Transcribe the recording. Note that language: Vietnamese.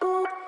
Thank